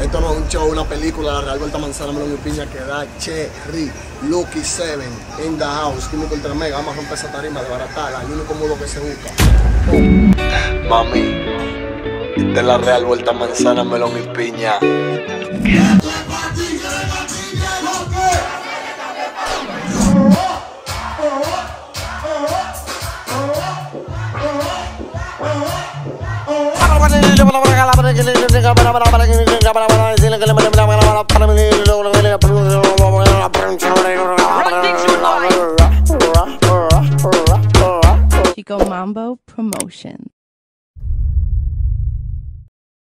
Esto no es un show, una película, la Real Vuelta Manzana, Melón y Piña, que da Cherry, Lucky Seven, In the House, Químico Ultra Mega, vamos a romper esa tarima de baratala, el único modo que se busca. Mami, esta la Real Vuelta Manzana, Melón y Piña. Chico Mambo Promotions.